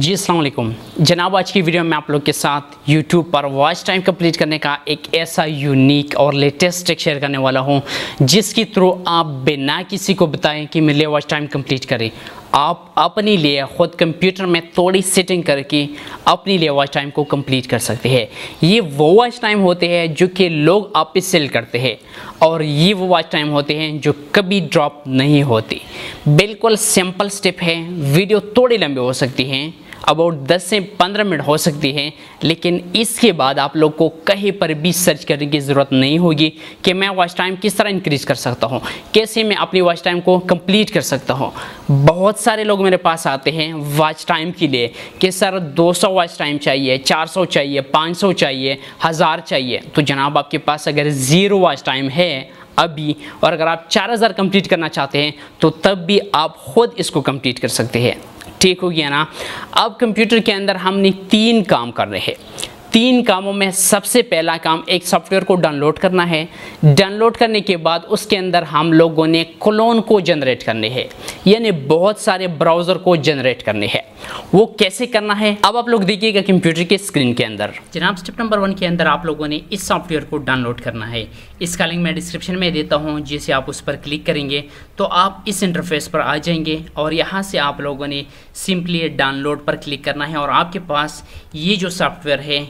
जी, अस्सलाम जनाब, आज की वीडियो में आप लोग के साथ YouTube पर वॉच टाइम कंप्लीट करने का एक ऐसा यूनिक और लेटेस्ट ट्रिक शेयर करने वाला हूँ, जिसके थ्रू आप बिना किसी को बताएँ कि मेरे वॉच टाइम कंप्लीट करें। आप अपने लिए ख़ुद कंप्यूटर में थोड़ी सेटिंग करके अपने लिए वॉच टाइम को कंप्लीट कर सकते हैं। ये वो वॉच टाइम होते हैं जो कि लोग आप सेल करते हैं और ये वो वॉच टाइम होते हैं जो कभी ड्रॉप नहीं होती। बिल्कुल सिंपल स्टेप है, वीडियो थोड़ी लंबी हो सकती हैं अबाउट 10 से 15 मिनट हो सकती है, लेकिन इसके बाद आप लोग को कहीं पर भी सर्च करने की ज़रूरत नहीं होगी कि मैं वॉच टाइम किस तरह इंक्रीज कर सकता हूँ, कैसे मैं अपनी वॉच टाइम को कंप्लीट कर सकता हूँ। बहुत सारे लोग मेरे पास आते हैं वॉच टाइम के लिए कि, सर 200 वॉच टाइम चाहिए 400 चाहिए 500 चाहिए, हज़ार चाहिए। तो जनाब, आपके पास अगर ज़ीरो वॉच टाइम है अभी, और अगर आप 4000 कंप्लीट करना चाहते हैं तो तब भी आप खुद इसको कंप्लीट कर सकते हैं। ठीक हो गया ना? अब कंप्यूटर के अंदर हमने तीन काम कर रहे हैं। तीन कामों में सबसे पहला काम एक सॉफ्टवेयर को डाउनलोड करना है। डाउनलोड करने के बाद उसके अंदर हम लोगों ने क्लोन को जनरेट करने हैं। यानी बहुत सारे ब्राउज़र को जनरेट करने हैं। वो कैसे करना है? अब आप लोग देखिएगा कंप्यूटर के स्क्रीन के अंदर। जनाब स्टेप नंबर वन के अंदर आप लोगों ने इस सॉफ्टवेयर को डाउनलोड करना है। इसका लिंक मैं डिस्क्रिप्शन में देता हूँ, जिसे आप उस पर क्लिक करेंगे तो आप इस इंटरफेस पर आ जाएँगे और यहाँ से आप लोगों ने सिंपली डाउनलोड पर क्लिक करना है और आपके पास ये जो सॉफ्टवेयर है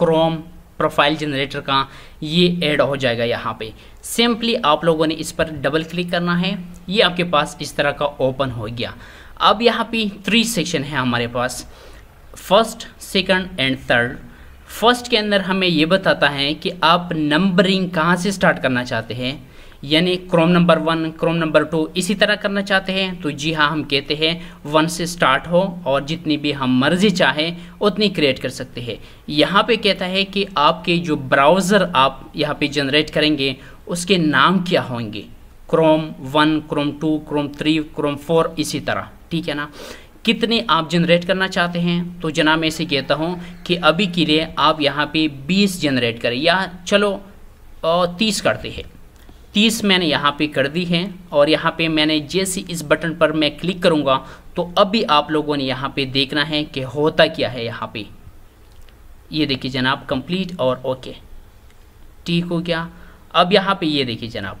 क्रोम प्रोफ़ाइल जनरेटर का ये ऐड हो जाएगा यहाँ पे। सिंपली आप लोगों ने इस पर डबल क्लिक करना है। ये आपके पास इस तरह का ओपन हो गया। अब यहाँ पे थ्री सेक्शन है हमारे पास। First second and third first के अंदर हमें ये बताता है कि आप नंबरिंग कहाँ से स्टार्ट करना चाहते हैं? यानी Chrome number one, Chrome number two इसी तरह करना चाहते हैं तो जी हाँ हम कहते हैं, वन से स्टार्ट हो और जितनी भी हम मर्ज़ी चाहें, उतनी क्रिएट कर सकते हैं। यहाँ पे कहता है कि आपके जो ब्राउज़र आप यहाँ पे जनरेट करेंगे, उसके नाम क्या होंगे? Chrome one Chrome two Chrome three Chrome four, इसी तरह, ठीक है ना? कितने आप जनरेट करना चाहते हैं? तो जना मैं इसे कहता हूँ कि अभी के लिए आप यहाँ पे 20 जनरेट करें, या चलो तीस करते हैं। तीस मैंने यहाँ पे कर दी है और यहाँ पे मैंने जैसे इस बटन पर मैं क्लिक करूँगा तो अभी आप लोगों ने यहाँ पे देखना है कि होता क्या है यहाँ पे। ये देखिए जनाब कंप्लीट और ओके ठीक हो गया। अब यहाँ पे ये देखिए जनाब।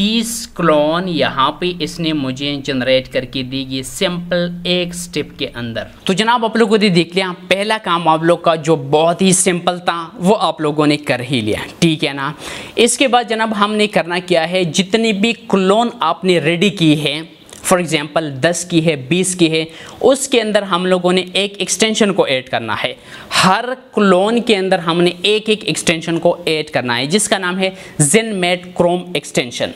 तीस क्लोन यहाँ पे इसने मुझे जनरेट करके दी ये सिंपल एक स्टेप के अंदर। तो जनाब, आप लोगों ने देख लिया, पहला काम आप लोग का जो बहुत ही सिंपल था, वो आप लोगों ने कर ही लिया, ठीक है ना? इसके बाद जनाब, हमने करना क्या है, जितनी भी क्लोन आपने रेडी की है फॉर एग्ज़ाम्पल 10 की है 20 की है, उसके अंदर हम लोगों ने एक एक्सटेंशन को ऐड करना है। हर क्लोन के अंदर हमने एक एक एक्सटेंशन को ऐड करना है, जिसका नाम है जिन met Chrome extension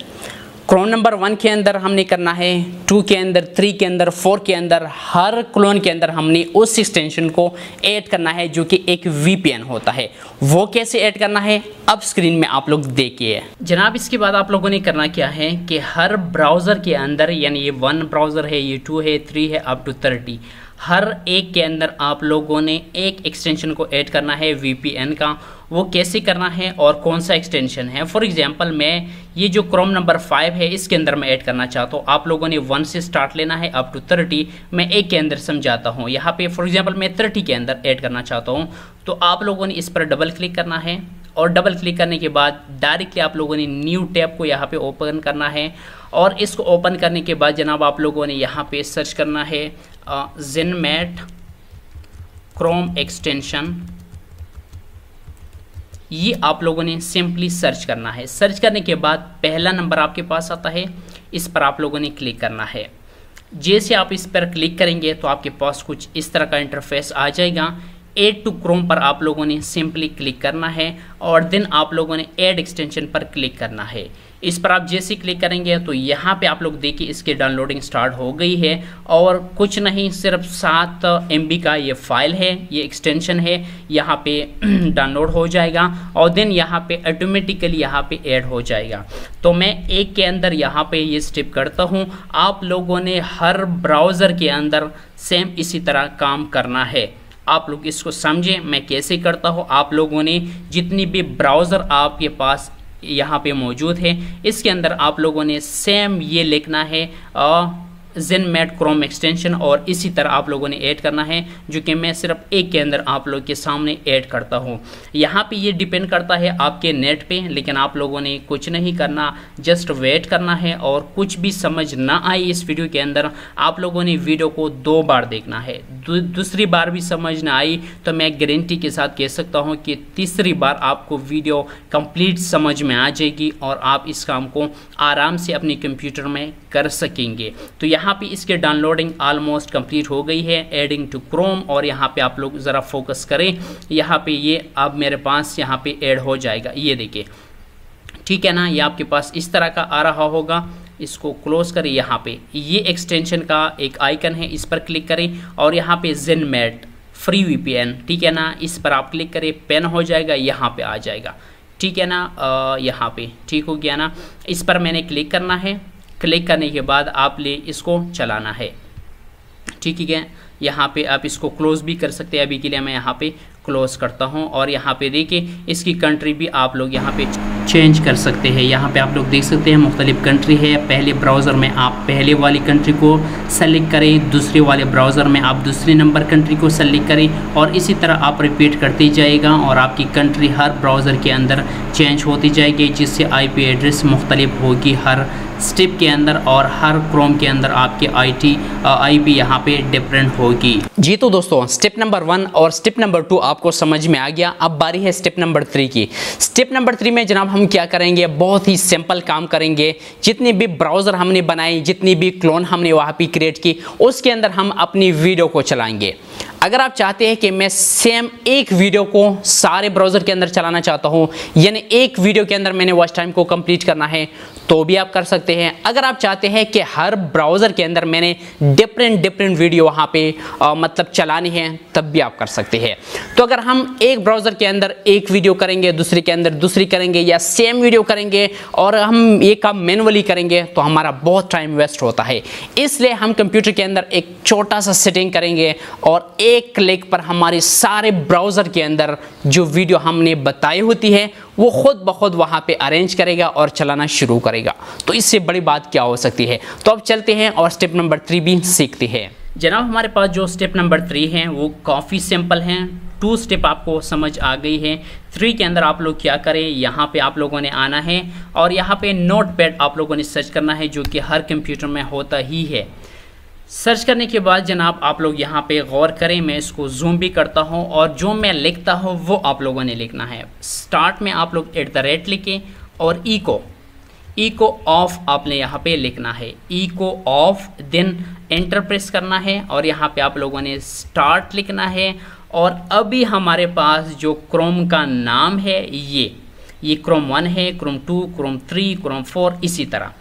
clone number one के अंदर हमने करना है टू के अंदर थ्री के अंदर फोर के अंदर, हर क्लोन के अंदर हमने उस एक्सटेंशन को ऐड करना है जो कि एक वीपीएन होता है। वो कैसे ऐड करना है? अब स्क्रीन में आप लोग देखिए। जनाब, इसके बाद आप लोगों ने करना क्या है कि हर ब्राउज़र के अंदर, यानी ये वन ब्राउज़र है, ये टू है थ्री है अप टू थर्टी हर एक के अंदर आप लोगों ने एक एक्सटेंशन को ऐड करना है वीपीएन का। वो कैसे करना है और कौन सा एक्सटेंशन है? फॉर एग्जांपल मैं ये जो क्रोम नंबर फाइव है, इसके अंदर मैं ऐड करना चाहता हूँ। आप लोगों ने वन से स्टार्ट लेना है अप टू थर्टी मैं एक के अंदर समझाता हूँ। यहाँ पे फॉर एग्जांपल मैं थर्टी के अंदर ऐड करना चाहता हूँ। तो आप लोगों ने इस पर डबल क्लिक करना है और डबल क्लिक करने के बाद डायरेक्टली आप लोगों ने न्यू टैब को यहाँ पे ओपन करना है। और इसको ओपन करने के बाद जनाब, आप लोगों ने यहाँ पे सर्च करना है। जिनमेट क्रोम एक्सटेंशन ये आप लोगों ने सिंपली सर्च करना है। सर्च करने के बाद पहला नंबर आपके पास आता है, इस पर आप लोगों ने क्लिक करना है। जैसे आप इस पर क्लिक करेंगे तो आपके पास कुछ इस तरह का इंटरफेस आ जाएगा। एड टू क्रोम पर आप लोगों ने सिंपली क्लिक करना है और देन आप लोगों ने एड एक्सटेंशन पर क्लिक करना है। इस पर आप जैसे क्लिक करेंगे तो यहाँ पे आप लोग देखिए इसकी डाउनलोडिंग स्टार्ट हो गई है और कुछ नहीं, सिर्फ़ सात एमबी का ये फ़ाइल है, ये एक्सटेंशन है, यहाँ पे डाउनलोड हो जाएगा और देन यहाँ पे ऑटोमेटिकली यहाँ पे ऐड हो जाएगा। तो मैं एक के अंदर यहाँ पे ये स्टेप करता हूँ। आप लोगों ने हर ब्राउज़र के अंदर सेम इसी तरह काम करना है। आप लोग इसको समझें, मैं कैसे करता हूँ। आप लोगों ने जितनी भी ब्राउज़र आपके पास यहाँ पे मौजूद है, इसके अंदर आप लोगों ने सेम ये लिखना है जेन मैट क्रोम एक्सटेंशन और इसी तरह आप लोगों ने ऐड करना है, जो कि मैं सिर्फ़ एक के अंदर आप लोग के सामने ऐड करता हूँ। यहाँ पे ये डिपेंड करता है आपके नेट पे, लेकिन आप लोगों ने कुछ नहीं करना जस्ट वेट करना है और कुछ भी समझ ना आई इस वीडियो के अंदर, आप लोगों ने वीडियो को दो बार देखना है। दूसरी बार भी समझ ना आई तो मैं गारंटी के साथ कह सकता हूँ कि तीसरी बार आपको वीडियो कंप्लीट समझ में आ जाएगी और आप इस काम को आराम से अपने कंप्यूटर में कर सकेंगे। तो यहाँ पे इसके डाउनलोडिंग ऑलमोस्ट कंप्लीट हो गई है एडिंग टू क्रोम और यहाँ पे आप लोग ज़रा फोकस करें, यहाँ पे ये अब मेरे पास यहाँ पे ऐड हो जाएगा। ये देखिए, ठीक है ना? ये आपके पास इस तरह का आ रहा होगा। इसको क्लोज करें यहाँ पे। ये एक्सटेंशन का एक आइकन है, इस पर क्लिक करें और यहाँ पे जेन फ्री वीपीएन ठीक है ना? इस पर आप क्लिक करें पेन हो जाएगा, यहाँ पे आ जाएगा। ठीक है ना? यहाँ पे, ठीक हो गया ना? इस पर मैंने क्लिक करना है। क्लिक करने के बाद आप ले इसको चलाना है। ठीक है? यहाँ पे आप इसको क्लोज भी कर सकते हैं। अभी के लिए मैं यहाँ पे क्लोज करता हूँ और यहाँ पे देखिए, इसकी कंट्री भी आप लोग यहाँ पे चेंज कर सकते हैं। यहाँ पे आप लोग देख सकते हैं मुख्तलिफ़ कंट्री है। पहले ब्राउज़र में आप पहले वाली कंट्री को सेलेक्ट करें, दूसरे वाले ब्राउज़र में आप दूसरे नंबर कंट्री को सेलेक्ट करें और इसी तरह आप रिपीट करते जाएगा और आपकी कंट्री हर ब्राउज़र के अंदर चेंज होती जाएगी, जिससे आईपी एड्रेस मुख्तलिफ़ होगी हर स्टेप के अंदर और हर क्रोम के अंदर आपके आई टी आई पी यहाँ पे डिफरेंट होगी। जी तो दोस्तों स्टेप नंबर वन और स्टेप नंबर टू आपको समझ में आ गया। अब बारी है स्टेप नंबर थ्री की। स्टेप नंबर थ्री में जनाब हम क्या करेंगे? बहुत ही सिंपल काम करेंगे। जितनी भी ब्राउज़र हमने बनाई, जितनी भी क्लोन हमने वहाँ पे क्रिएट की, उसके अंदर हम अपनी वीडियो को चलाएँगे। अगर आप चाहते हैं कि मैं सेम एक वीडियो को सारे ब्राउज़र के अंदर चलाना चाहता हूँ यानी एक वीडियो के अंदर मैंने वॉच टाइम को कंप्लीट करना है तो भी आप कर सकते हैं। अगर आप चाहते हैं कि हर ब्राउज़र के अंदर मैंने डिफरेंट डिफरेंट वीडियो वहाँ पे आ, मतलब चलानी है तब भी आप कर सकते हैं। तो अगर हम एक ब्राउज़र के अंदर एक वीडियो करेंगे दूसरे के अंदर दूसरी करेंगे या सेम वीडियो करेंगे और हम ये काम मैनुअली करेंगे तो हमारा बहुत टाइम वेस्ट होता है। इसलिए हम कंप्यूटर के अंदर एक छोटा सा सेटिंग करेंगे और एक क्लिक पर हमारे सारे ब्राउज़र के अंदर जो वीडियो हमने बताई होती है, वो खुद ब खुद वहाँ पे अरेंज करेगा और चलाना शुरू करेगा। तो इससे बड़ी बात क्या हो सकती है? तो अब चलते हैं और स्टेप नंबर थ्री भी सीखते हैं। जनाब, हमारे पास जो स्टेप नंबर थ्री हैं, वो काफ़ी सिंपल हैं। टू स्टेप आपको समझ आ गई है। थ्री के अंदर आप लोग क्या करें, यहाँ पे आप लोगों ने आना है और यहाँ पे नोट पैड आप लोगों ने सर्च करना है, जो कि हर कंप्यूटर में होता ही है। सर्च करने के बाद जनाब, आप लोग यहाँ पे गौर करें, मैं इसको जूम भी करता हूँ और जो मैं लिखता हूँ, वो आप लोगों ने लिखना है। स्टार्ट में आप लोग एट द रेट लिखें और ईको ईको ऑफ़ आपने यहाँ पे लिखना है। Echo off then enter press करना है और यहाँ पे आप लोगों ने स्टार्ट लिखना है। और अभी हमारे पास जो क्रोम का नाम है, ये। ये क्रोम वन है Chrome two Chrome three Chrome four इसी तरह।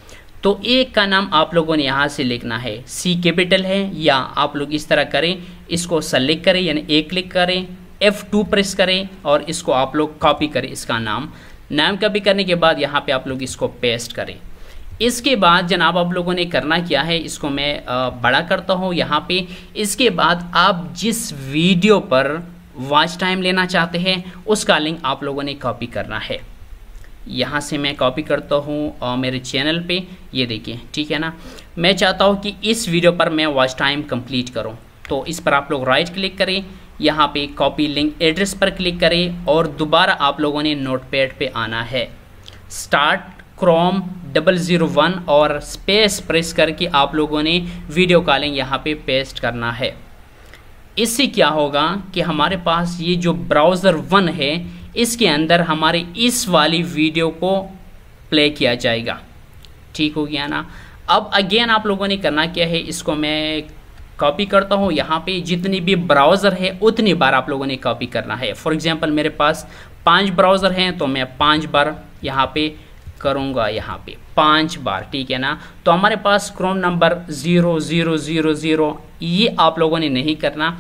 तो एक का नाम आप लोगों ने यहाँ से लिखना है। सी कैपिटल है या आप लोग इस तरह करें, इसको सेलेक्ट करें, यानी ए क्लिक करें F2 प्रेस करें और इसको आप लोग कॉपी करें इसका नाम। नाम कॉपी करने के बाद यहाँ पे आप लोग इसको पेस्ट करें। इसके बाद जनाब आप लोगों ने करना क्या है, इसको मैं बड़ा करता हूँ यहाँ पे। इसके बाद आप जिस वीडियो पर वॉच टाइम लेना चाहते हैं, उसका लिंक आप लोगों ने कॉपी करना है। यहाँ से मैं कॉपी करता हूँ और मेरे चैनल पे, ये देखिए, ठीक है ना? मैं चाहता हूँ कि इस वीडियो पर मैं वॉच टाइम कंप्लीट करूँ। तो इस पर आप लोग राइट क्लिक करें, यहाँ पे कॉपी लिंक एड्रेस पर क्लिक करें और दोबारा आप लोगों ने नोट पैड पर आना है। Start Chrome double zero one और स्पेस प्रेस करके आप लोगों ने वीडियो कॉलिंग यहाँ पे पेस्ट करना है। इससे क्या होगा कि हमारे पास ये जो ब्राउज़र वन है इसके अंदर हमारे इस वाली वीडियो को प्ले किया जाएगा। ठीक हो गया ना? अब अगेन आप लोगों ने करना क्या है, इसको मैं कॉपी करता हूँ। यहाँ पे जितनी भी ब्राउज़र है, उतनी बार आप लोगों ने कॉपी करना है। फॉर एग्जांपल मेरे पास पाँच ब्राउज़र हैं तो मैं पाँच बार यहाँ पे करूँगा, यहाँ पे पाँच बार। ठीक है ना? तो हमारे पास Chrome number zero zero zero zero ये आप लोगों ने नहीं करना।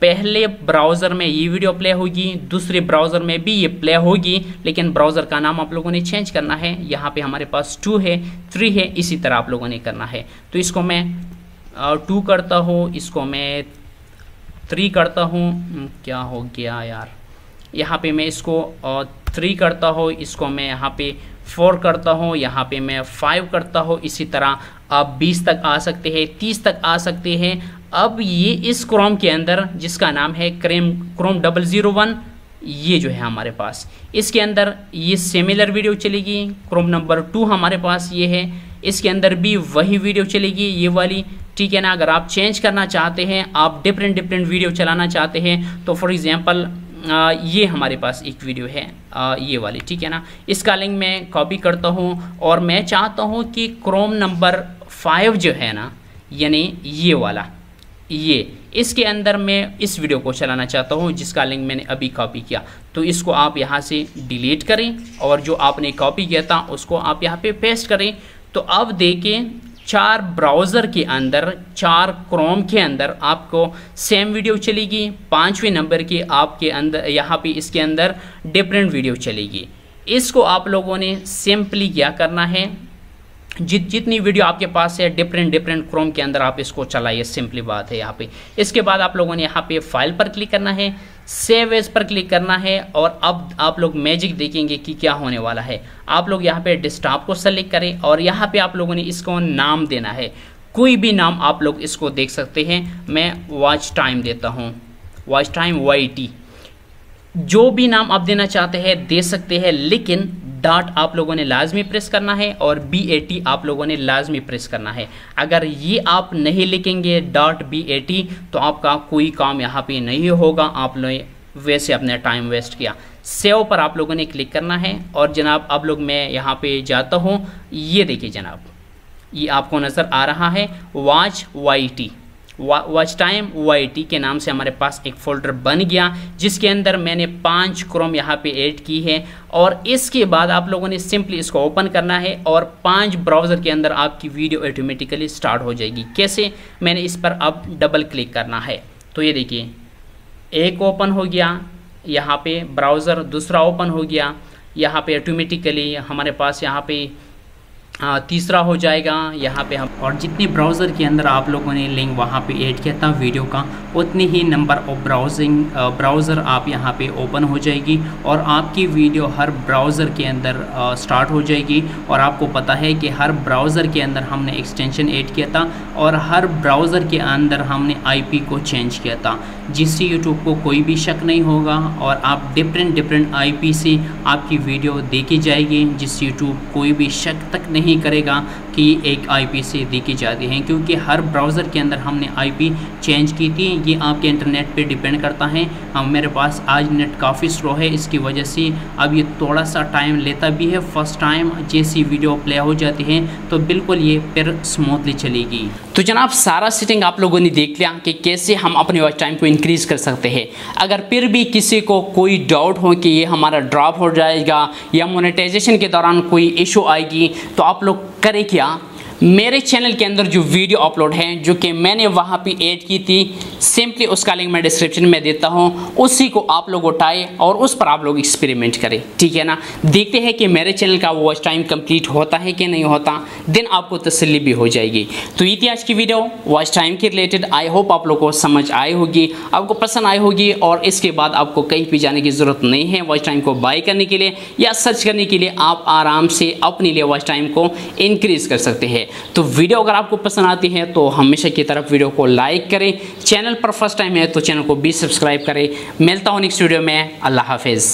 पहले ब्राउज़र में ये वीडियो प्ले होगी, दूसरे ब्राउज़र में भी ये प्ले होगी, लेकिन ब्राउज़र का नाम आप लोगों ने चेंज करना है। यहाँ पे हमारे पास टू है थ्री है, इसी तरह आप लोगों ने करना है। तो इसको मैं टू करता हूँ, इसको मैं थ्री करता हूँ। क्या हो गया यार? यहाँ पे मैं इसको थ्री करता हूँ, इसको मैं यहाँ पे फोर करता हूँ, यहाँ पे मैं फाइव करता हूँ, इसी तरह आप बीस तक आ सकते हैं तीस तक आ सकते हैं। अब ये इस क्रोम के अंदर जिसका नाम है Chrome Chrome double zero one ये जो है हमारे पास। इसके अंदर ये सिमिलर वीडियो चलेगी। क्रोम नंबर टू हमारे पास ये है। इसके अंदर भी वही वीडियो चलेगी ये वाली। ठीक है ना? अगर आप चेंज करना चाहते हैं आप डिफरेंट डिफरेंट वीडियो चलाना चाहते हैं तो फॉर एग्ज़ाम्पल ये हमारे पास एक वीडियो है आ, ये वाली। ठीक है ना? इसका लिंक मैं कॉपी करता हूँ और मैं चाहता हूँ कि क्रोम नंबर फाइव जो है ना, यानी ये वाला, ये। इसके अंदर मैं इस वीडियो को चलाना चाहता हूँ, जिसका लिंक मैंने अभी कॉपी किया। तो इसको आप यहाँ से डिलीट करें, और जो आपने कॉपी किया था, उसको आप यहाँ पे पेस्ट करें। तो अब देखें, चार ब्राउज़र के अंदर, चार क्रोम के अंदर आपको सेम वीडियो चलेगी, पाँचवें नंबर की आपके अंदर यहाँ पे इसके अंदर डिफरेंट वीडियो चलेगी। इसको आप लोगों ने सिंपली क्या करना है जित जितनी वीडियो आपके पास है डिफरेंट डिफरेंट क्रोम के अंदर आप इसको चलाइए सिंपली बात है यहाँ पे। इसके बाद आप लोगों ने यहाँ पे फ़ाइल पर क्लिक करना है सेव एज पर क्लिक करना है, और अब आप लोग मैजिक देखेंगे कि क्या होने वाला है। आप लोग यहाँ पे डिस्टॉप को सेलेक्ट करें, और यहाँ पे आप लोगों ने इसको नाम देना है। कोई भी नाम आप लोग इसको देख सकते हैं। मैं वॉच टाइम देता हूँ। वॉच टाइम वाईटी जो भी नाम आप देना चाहते हैं, दे सकते हैं, लेकिन डॉट आप लोगों ने लाजमी प्रेस करना है और बी ए टी आप लोगों ने लाजमी प्रेस करना है। अगर ये आप नहीं लिखेंगे डॉट बी ए टी तो आपका कोई काम यहाँ पे नहीं होगा। आप लोग वैसे अपने टाइम वेस्ट किया। सेव पर आप लोगों ने क्लिक करना है और जनाब, अब लोग मैं यहाँ पे जाता हूँ। ये देखिए जनाब, ये आपको नज़र आ रहा है। Watch Y T watch time Y के नाम से हमारे पास एक फोल्डर बन गया, जिसके अंदर मैंने पाँच क्रोम यहाँ पे ऐड की है, और इसके बाद आप लोगों ने सिंपली इसको ओपन करना है, और पाँच ब्राउज़र के अंदर आपकी वीडियो ऑटोमेटिकली स्टार्ट हो जाएगी। कैसे? मैंने इस पर अब डबल क्लिक करना है। तो ये देखिए, एक ओपन हो गया, यहाँ पे ब्राउज़र दूसरा ओपन हो गया, यहाँ पे ऑटोमेटिकली हमारे पास यहाँ पे तीसरा हो जाएगा। यहाँ पे हम, और जितने ब्राउज़र के अंदर आप लोगों ने लिंक वहाँ पे ऐड किया था वीडियो का, उतनी ही नंबर ऑफ़ ब्राउजिंग ब्राउज़र आप यहाँ पे ओपन हो जाएगी और आपकी वीडियो हर ब्राउज़र के अंदर स्टार्ट हो जाएगी। और आपको पता है कि हर ब्राउज़र के अंदर हमने एक्सटेंशन ऐड किया था और हर ब्राउज़र के अंदर हमने आईपी को चेंज किया था। जिससे यूट्यूब को कोई भी शक नहीं होगा और आप डिफरेंट डिफरेंट आईपी से आपकी वीडियो देखी जाएगी, जिससे यूट्यूब कोई भी शक तक नहीं नहीं करेगा। कि एक आईपी से देखी जाती है, क्योंकि हर ब्राउज़र के अंदर हमने आईपी चेंज की थी। ये आपके इंटरनेट पे डिपेंड करता है। हम मेरे पास आज नेट काफ़ी स्लो है, इसकी वजह से अब ये थोड़ा सा टाइम लेता भी है। फ़र्स्ट टाइम जैसी वीडियो प्ले हो जाती है तो बिल्कुल ये फिर स्मूथली चलेगी। तो जनाब, सारा सेटिंग आप लोगों ने देख लिया कि कैसे हम अपने वॉच टाइम को इंक्रीज़ कर सकते हैं। अगर फिर भी किसी को कोई डाउट हो कि ये हमारा ड्रॉप हो जाएगा या मोनेटाइजेशन के दौरान कोई इशू आएगी तो आप लोग करें क्या? मेरे चैनल के अंदर जो वीडियो अपलोड है, जो कि मैंने वहाँ पे ऐड की थी सिंपली उसका लिंक मैं डिस्क्रिप्शन में देता हूँ। उसी को आप लोग उठाए और उस पर आप लोग एक्सपेरिमेंट करें। ठीक है ना? देखते हैं कि मेरे चैनल का वॉच टाइम कंप्लीट होता है कि नहीं होता। दिन आपको तसली भी हो जाएगी। तो ये थी आज की वीडियो वॉच टाइम के रिलेटेड आई होप आप लोग को समझ आई होगी, आपको पसंद आई होगी और इसके बाद आपको कहीं भी जाने की ज़रूरत नहीं है वॉच टाइम को बाई करने के लिए या सर्च करने के लिए आप आराम से अपने लिए वॉच टाइम को इंक्रीज़ कर सकते हैं। तो वीडियो अगर आपको पसंद आती है तो हमेशा की तरफ़ वीडियो को लाइक करें। चैनल पर फ़र्स्ट टाइम है तो चैनल को भी सब्सक्राइब करें। मिलता हूँ नेक्स्ट वीडियो में। अल्लाह हाफिज़।